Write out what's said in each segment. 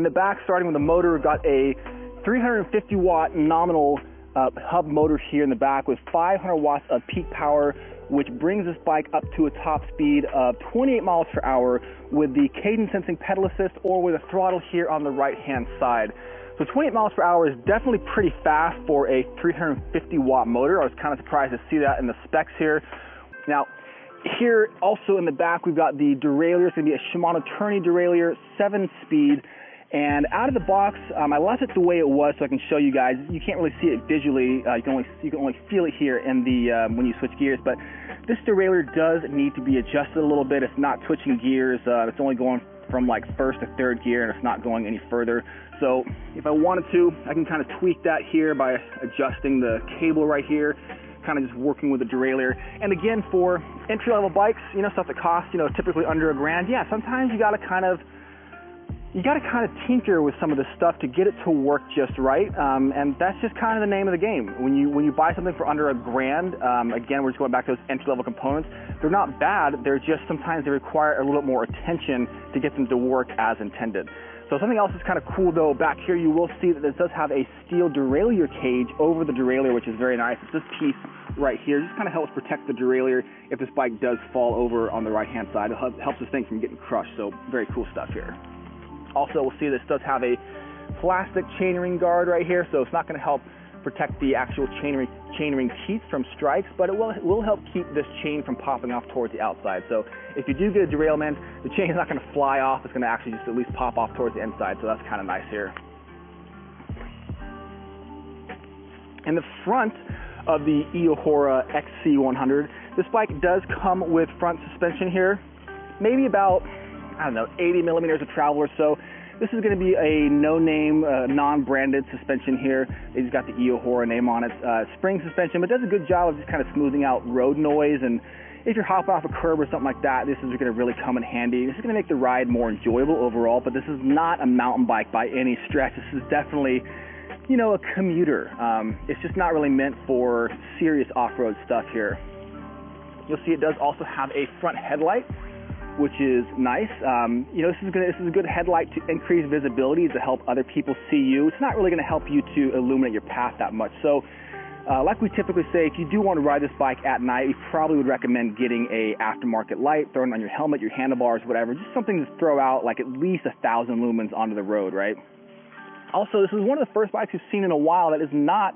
In the back, starting with the motor, we've got a 350 watt nominal uh, hub motor here in the back with 500 watts of peak power, which brings this bike up to a top speed of 28 miles per hour with the cadence sensing pedal assist or with a throttle here on the right hand side. So 28 miles per hour is definitely pretty fast for a 350 watt motor. I was kind of surprised to see that in the specs here. Now, here also in the back, we've got the derailleur. It's going to be a Shimano Tourney derailleur, 7-speed. And out of the box, um, I left it the way it was so I can show you guys. You can't really see it visually. Uh, you can only you can only feel it here in the um, when you switch gears. But this derailleur does need to be adjusted a little bit. It's not switching gears. Uh, it's only going from like first to third gear, and it's not going any further. So if I wanted to, I can kind of tweak that here by adjusting the cable right here kind of just working with the derailleur. And again, for entry level bikes, you know, stuff that costs, you know, typically under a grand, yeah, sometimes you got to kind of you got to kind of tinker with some of the stuff to get it to work just right, um, and that's just kind of the name of the game. When you when you buy something for under a grand, um, again, we're just going back to those entry level components. They're not bad. They're just sometimes they require a little bit more attention to get them to work as intended. So something else that's kind of cool though, back here you will see that this does have a steel derailleur cage over the derailleur, which is very nice. It's this piece right here. Just kind of helps protect the derailleur if this bike does fall over on the right hand side. It helps this thing from getting crushed, so very cool stuff here. Also, we'll see this does have a plastic chainring guard right here, so it's not going to help protect the actual chainring, chainring teeth from strikes, but it will, will help keep this chain from popping off towards the outside. So if you do get a derailment, the chain is not going to fly off. It's going to actually just at least pop off towards the inside, so that's kind of nice here. In the front of the Eahora XC100, this bike does come with front suspension here, maybe about, I don't know, 80 millimeters of travel or so. This is going to be a no-name, uh, non-branded suspension here. They just got the Eahora name on it. Uh, spring suspension, but does a good job of just kind of smoothing out road noise. And if you're hopping off a curb or something like that, this is going to really come in handy. This is going to make the ride more enjoyable overall, but this is not a mountain bike by any stretch. This is definitely you know, a commuter. Um, it's just not really meant for serious off-road stuff here. You'll see it does also have a front headlight which is nice. Um, you know, this is, gonna, this is a good headlight to increase visibility to help other people see you. It's not really going to help you to illuminate your path that much. So, uh, like we typically say, if you do want to ride this bike at night, we probably would recommend getting a aftermarket light, throwing on your helmet, your handlebars, whatever, just something to throw out like at least a thousand lumens onto the road, right? Also, this is one of the first bikes we've seen in a while that is not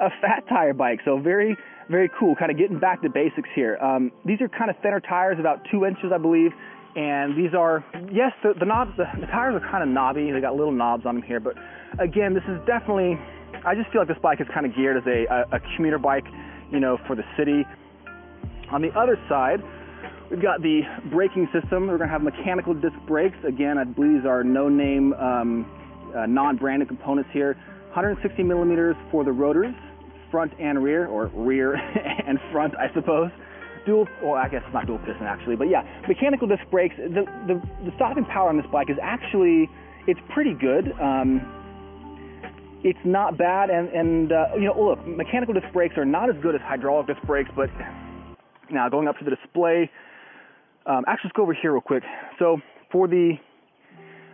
a fat tire bike, so very very cool. Kind of getting back to basics here. Um, these are kind of thinner tires, about two inches, I believe. And these are, yes, the, the knobs, the, the tires are kind of knobby. They got little knobs on them here. But again, this is definitely, I just feel like this bike is kind of geared as a, a, a commuter bike, you know, for the city. On the other side, We've got the braking system. We're going to have mechanical disc brakes. Again, I believe these are no-name, um, uh, non-branded components here. 160 millimeters for the rotors, front and rear, or rear and front, I suppose. Dual, well, I guess it's not dual piston actually, but yeah, mechanical disc brakes. The the, the stopping power on this bike is actually it's pretty good. Um, it's not bad, and and uh, you know, look, mechanical disc brakes are not as good as hydraulic disc brakes, but now going up to the display. Um, actually, let's go over here real quick. So for the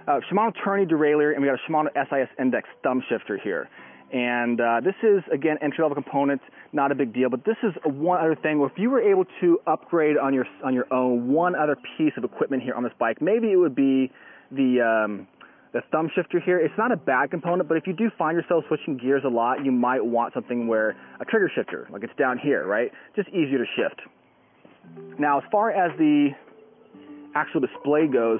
uh, Shimano Tourney derailleur, and we got a Shimano SIS Index thumb shifter here. And uh, this is, again, entry-level components, not a big deal. But this is one other thing if you were able to upgrade on your, on your own one other piece of equipment here on this bike, maybe it would be the, um, the thumb shifter here. It's not a bad component, but if you do find yourself switching gears a lot, you might want something where a trigger shifter, like it's down here, right? Just easier to shift. Now, as far as the actual display goes,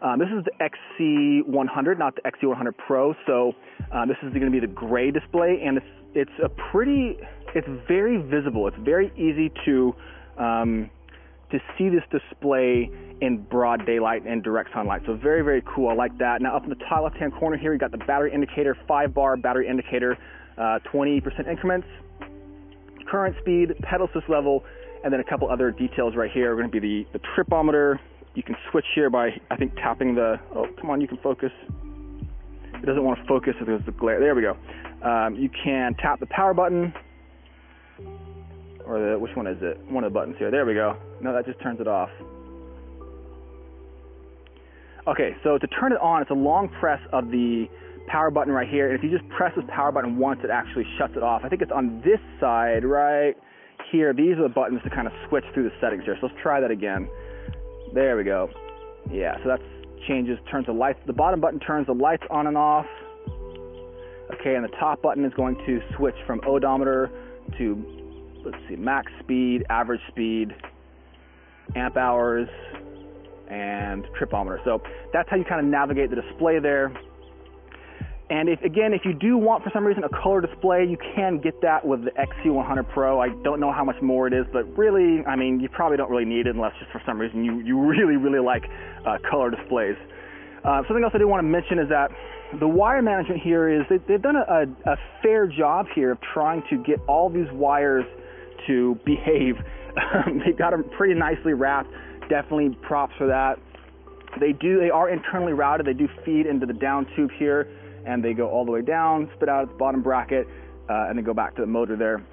um, this is the XC100, not the XC100 Pro. So uh, this is going to be the gray display, and it's it's a pretty, it's very visible. It's very easy to um, to see this display in broad daylight and direct sunlight. So very very cool. I like that. Now up in the top left hand corner here, you got the battery indicator, five bar battery indicator, uh, 20% increments, current speed, pedal assist level, and then a couple other details right here are going to be the, the tripometer, you can switch here by, I think, tapping the, oh, come on, you can focus. It doesn't want to focus if there's the glare. There we go. Um, you can tap the power button, or the, which one is it? One of the buttons here. There we go. No, that just turns it off. Okay, so to turn it on, it's a long press of the power button right here. And if you just press this power button once, it actually shuts it off. I think it's on this side right here. These are the buttons to kind of switch through the settings here. So let's try that again. There we go. Yeah, so that changes, turns the lights. The bottom button turns the lights on and off. Okay, and the top button is going to switch from odometer to, let's see, max speed, average speed, amp hours, and tripometer. So that's how you kind of navigate the display there. And if, again, if you do want for some reason a color display, you can get that with the XC100 Pro. I don't know how much more it is, but really, I mean, you probably don't really need it unless just for some reason you, you really, really like uh, color displays. Uh, something else I do want to mention is that the wire management here is they, have done a, a, a, fair job here of trying to get all these wires to behave. they've got them pretty nicely wrapped. Definitely props for that. They do. They are internally routed. They do feed into the down tube here and they go all the way down, spit out the bottom bracket, uh, and then go back to the motor there.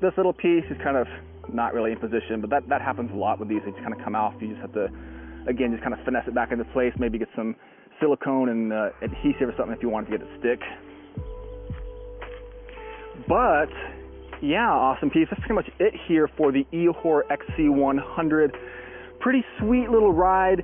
This little piece is kind of not really in position, but that, that happens a lot with these. They just kind of come off. You just have to, again, just kind of finesse it back into place, maybe get some silicone and uh, adhesive or something if you want to get it stick. But, yeah, awesome piece. That's pretty much it here for the Eahora XC100. Pretty sweet little ride.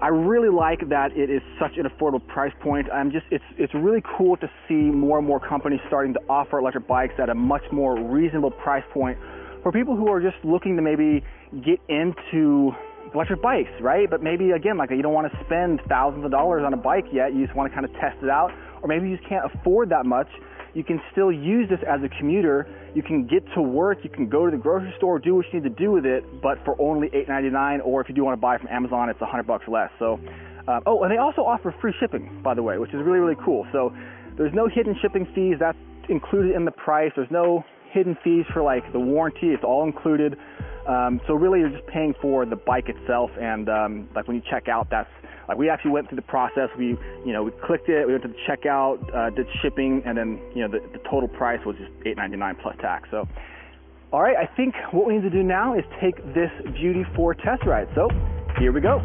I really like that it is such an affordable price point. I'm just it's it's really cool to see more and more companies starting to offer electric bikes at a much more reasonable price point for people who are just looking to maybe get into electric bikes, right? But maybe again, like you don't want to spend thousands of dollars on a bike yet. You just want to kind of test it out, or maybe you just can't afford that much you can still use this as a commuter. You can get to work, you can go to the grocery store, do what you need to do with it, but for only $8.99, or if you do want to buy from Amazon, it's 100 bucks less. So, uh, oh, and they also offer free shipping, by the way, which is really really cool. So, there's no hidden shipping fees. That's included in the price. There's no hidden fees for like the warranty. It's all included. Um, so really, you're just paying for the bike itself, and um, like when you check out, that's like we actually went through the process. We, you know, we clicked it. We went to the checkout, uh, did shipping, and then you know the, the total price was just $8.99 plus tax. So, all right, I think what we need to do now is take this beauty for test ride. So, here we go.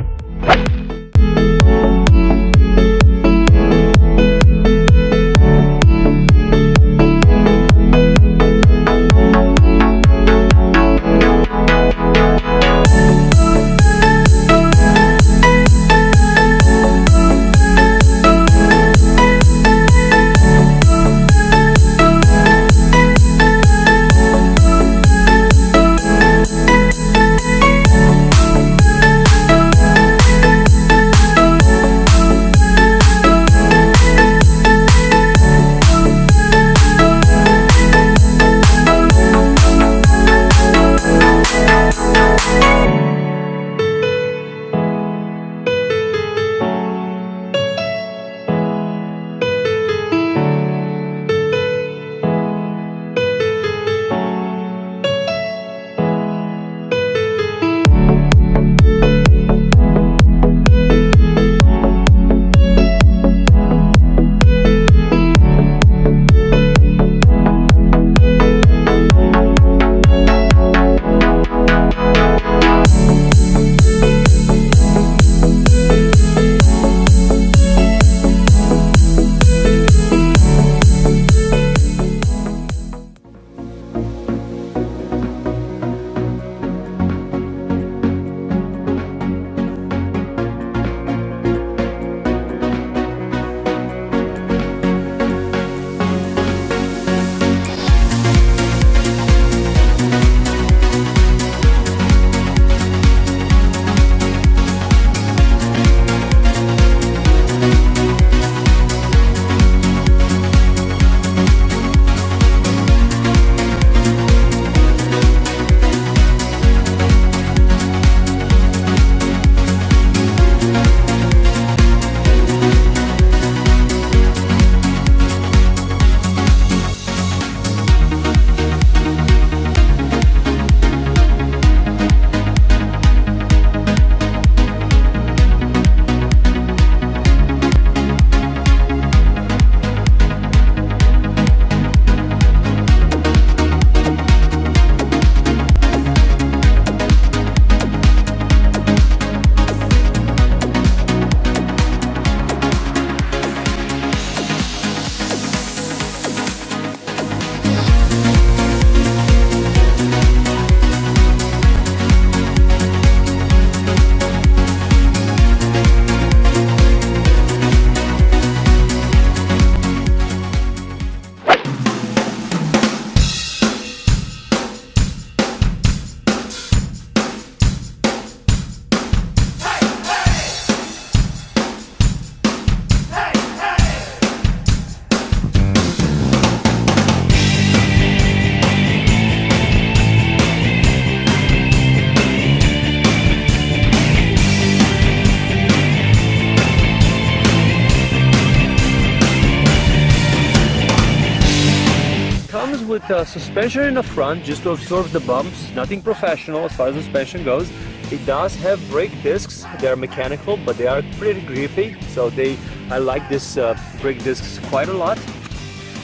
Uh, suspension in the front just to absorb the bumps. Nothing professional as far as suspension goes. It does have brake discs. They're mechanical, but they are pretty grippy. So they, I like this uh, brake discs quite a lot.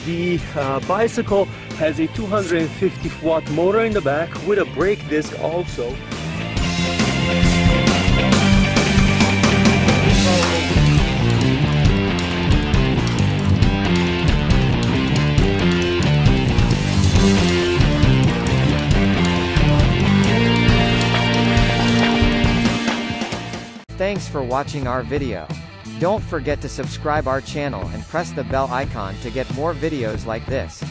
The uh, bicycle has a 250 watt motor in the back with a brake disc also. For watching our video. Don't forget to subscribe our channel and press the bell icon to get more videos like this.